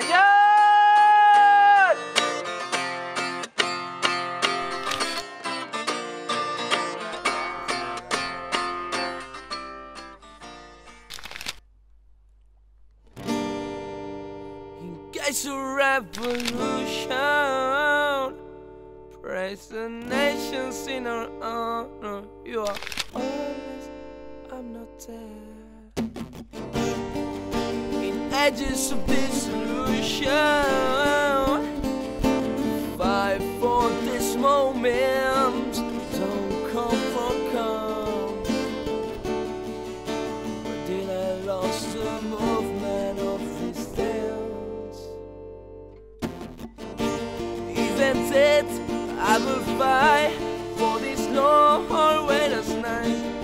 In case of revolution, praise the nations in our honor. You are honest, I'm not dead. Edges of dissolution, fight for this moment. Don't come for come. I lost the movement of this dance? Even dead, I will fight for this long weightless night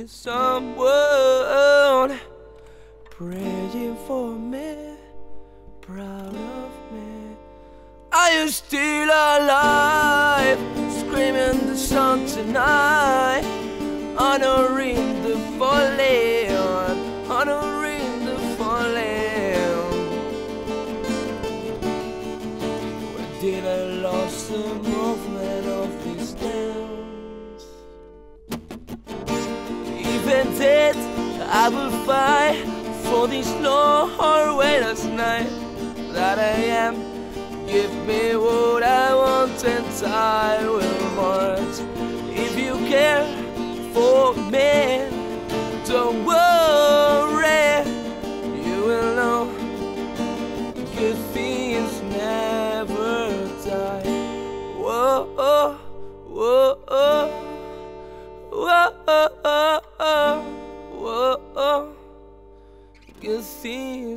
need someone praying for me, proud of me. Are you still alive? Screaming the sun tonight, honoring I will fight for this weightless night that I am. Give me what I want and I will march. If you care for me,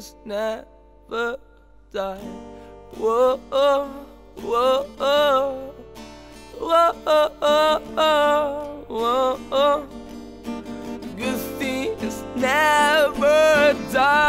things never die. Whoa, whoa, whoa, whoa, whoa. Good things never die.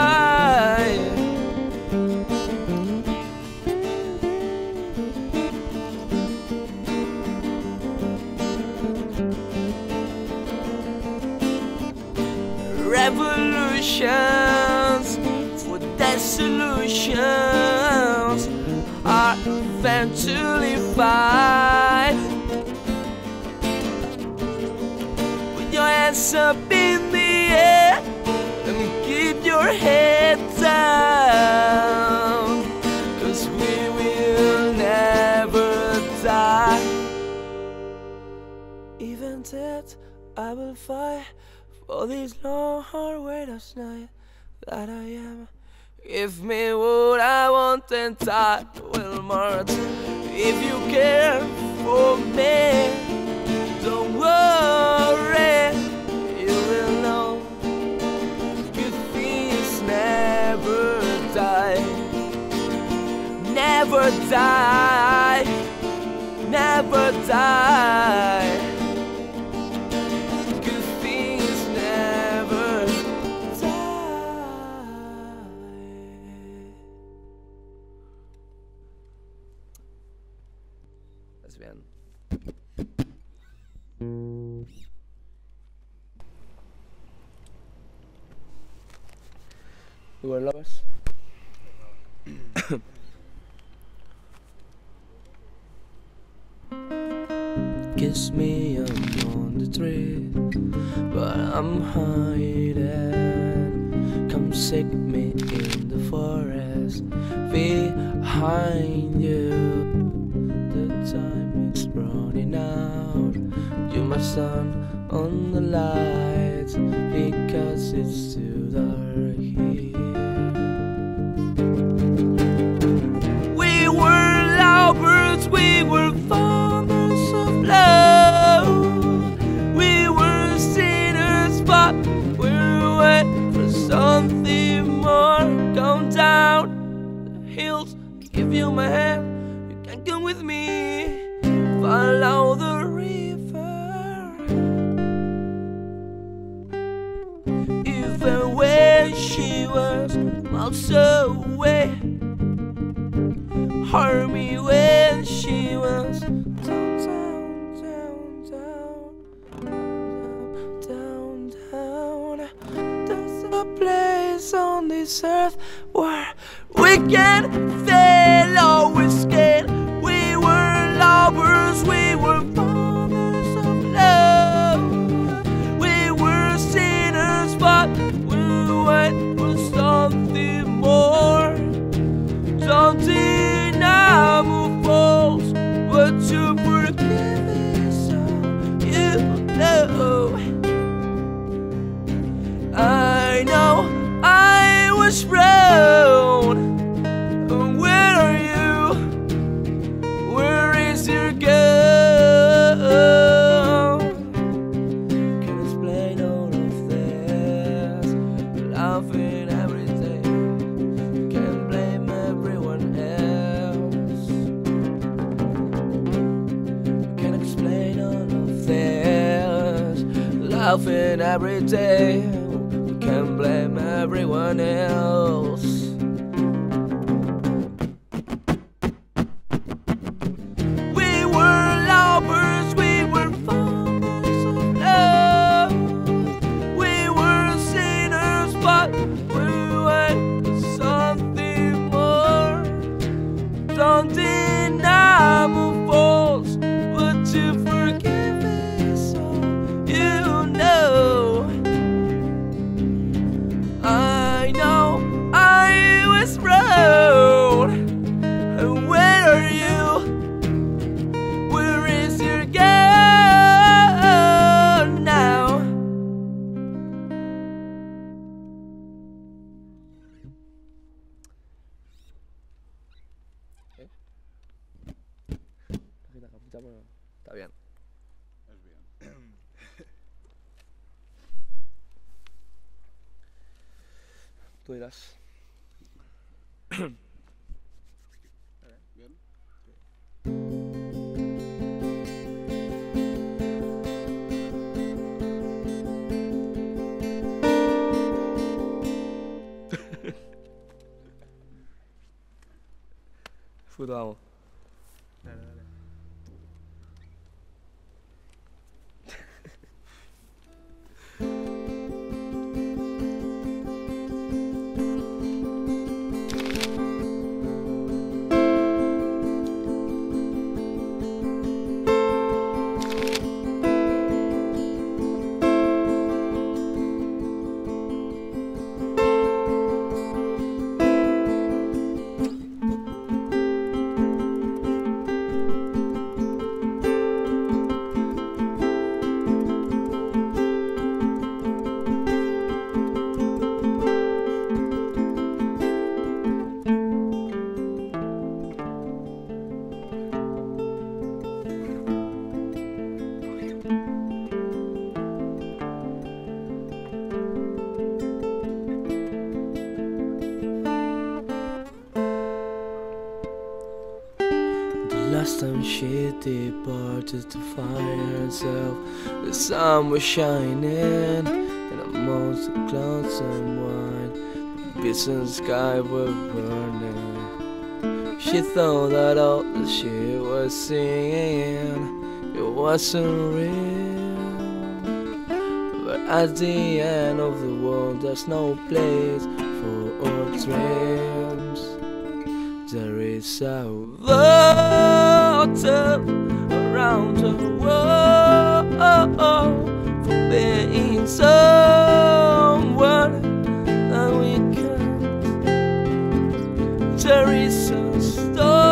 I will fight for this long hard weightless night that I am. Give me what I want and I will march. If you care for me, don't worry, you will know. Good things never die, never die, never die. Were lovers. Kiss me up on the tree, but I'm hiding. Come seek me in the forest behind you. The time is running out. You my sun on the lights because it's too feel my hand, you can come with me. Follow the river. Even when she was miles away, harmed me when she was downtown. place on this earth where we can laughing every day. Can't blame everyone else. Can explain all of this, laughing every day. Can't blame everyone else. Está bien. Es bien. Tú dirás. Bien. Departed to find herself, the sun was shining, and amongst the clouds and white, the distant sky were burning. She thought that all that she was seeing, it wasn't real. But at the end of the world, there's no place for our dreams. There is a water around the world for being someone that we can't. There is a story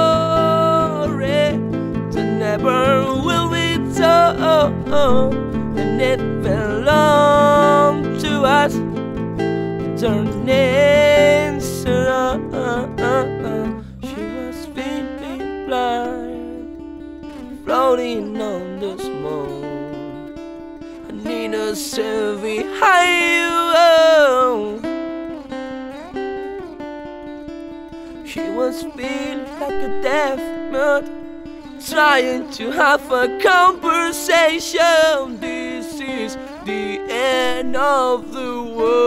that never will be told, and it belongs to us. Turning floating on the smoke. I need a Sylvie high. She was feeling like a deaf mute, trying to have a conversation. This is the end of the world.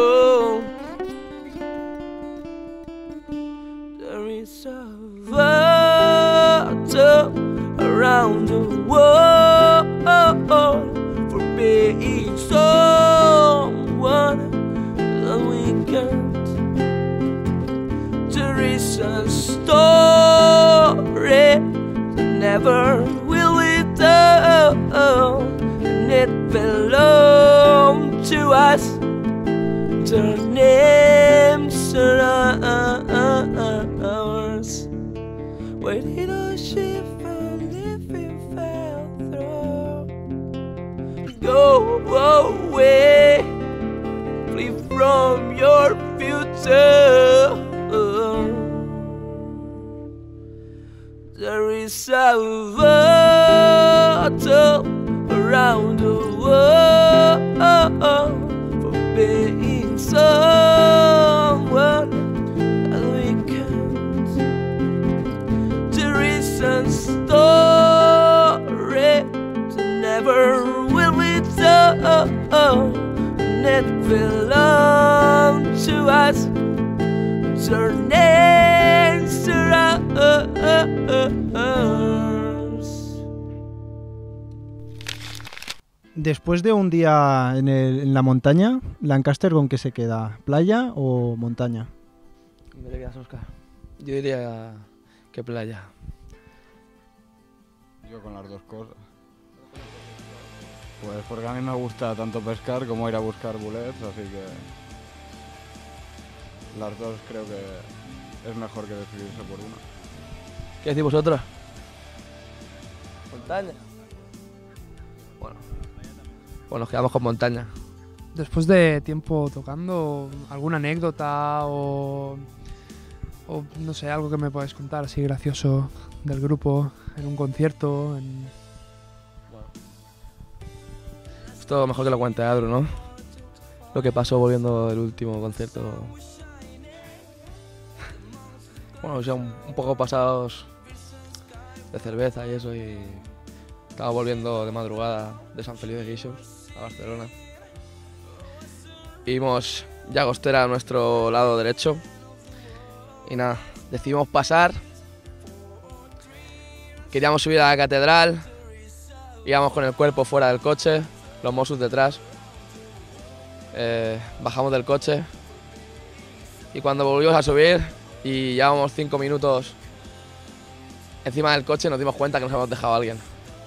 Around the world for being someone that we can't. There is a story that never will be told, and it belongs to us. It to us. Después de un día en, el- en la montaña, Lancaster con qué se queda, playa o montaña. ¿Dónde quedas, Oscar? Yo diría que playa. Yo con las dos cosas. Pues porque a mí me gusta tanto pescar como ir a buscar bullets, así que las dos creo que es mejor que decidirse por una. ¿Qué decís vosotros? Montaña. Bueno. Pues nos quedamos con montaña. Después de tiempo tocando, ¿alguna anécdota o, o no sé, algo que me podáis contar así gracioso del grupo en un concierto? En... Esto mejor que lo cuente Adro, ¿no? Lo que pasó volviendo del último concierto. Bueno, sea, un, poco pasados de cerveza y eso y estaba volviendo de madrugada de San Felipe de Guixos a Barcelona. Vimos Llagostera a nuestro lado derecho y nada, decidimos pasar. Queríamos subir a la catedral, íbamos con el cuerpo fuera del coche, los Mossos detrás. Eh, bajamos del coche y cuando volvimos a subir y llevábamos cinco minutos encima del coche nos dimos cuenta que nos habíamos dejado a alguien.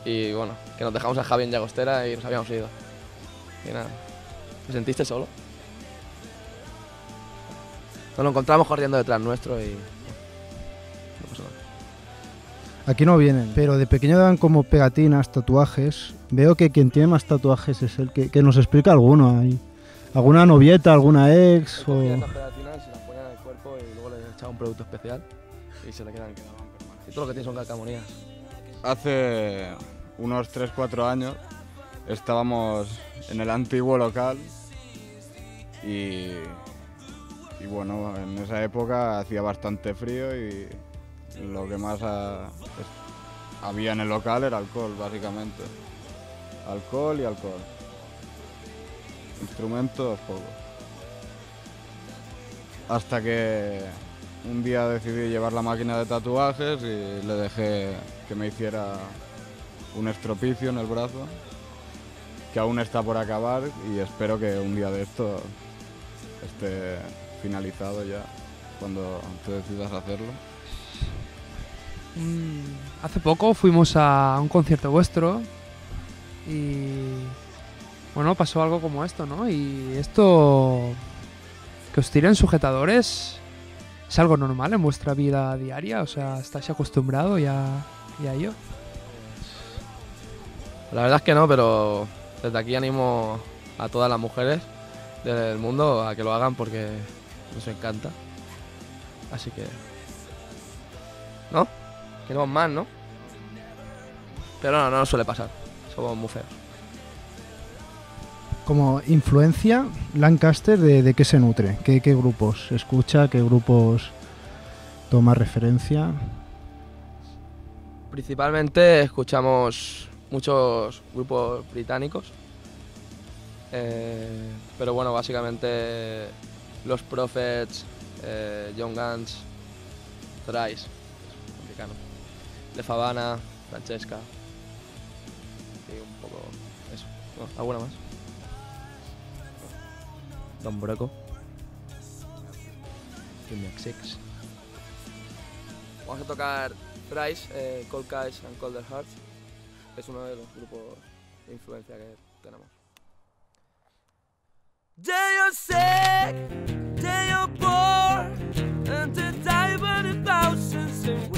Y bueno, que nos dejamos a Javi en Llagostera y nos habíamos ido. Y nada, ¿te sentiste solo? Nos lo encontramos corriendo detrás nuestro y... Aquí no vienen, pero de pequeño daban como pegatinas, tatuajes. Veo que quien tiene más tatuajes es el que, que nos explica alguno ahí. ¿Alguna novieta, alguna ex? O... Las pegatinas, se las ponían en el cuerpo y luego les echaban un producto especial y se le quedan. Y todo lo que tiene son calcamonías. Hace unos 3-4 años estábamos en el antiguo local y, y bueno, en esa época hacía bastante frío y lo que más había en el local era alcohol, básicamente. Alcohol y alcohol. Instrumentos pocos. Hasta que un día decidí llevar la máquina de tatuajes y le dejé que me hiciera un estropicio en el brazo, que aún está por acabar y espero que un día de esto esté finalizado ya, cuando tú decidas hacerlo. Mm, hace poco fuimos a un concierto vuestro y bueno, pasó algo como esto, ¿no? Y esto que os tiren sujetadores es algo normal en vuestra vida diaria, o sea, estáis acostumbrado ya, ya a ello. La verdad es que no, pero desde aquí animo a todas las mujeres del mundo a que lo hagan porque nos encanta. Así que. ¿No? Queremos más, ¿no? Pero no, no nos suele pasar. Somos muy feos. Como influencia, Lancaster, ¿de, de qué se nutre? ¿Qué, qué grupos escucha? ¿Qué grupos toma referencia? Principalmente escuchamos muchos grupos británicos. Eh, pero bueno, básicamente los Prophets, eh, John Guns, Thrice. De Favana, Francesca. Y un poco eso. No, ¿Alguna más? Don Broco. Junior Six. Vamos a tocar Price, eh, Cold Cash and Colder Hearts. Es uno de los grupos de influencia que tenemos. Day you're sick, day you're poor, and the thousands and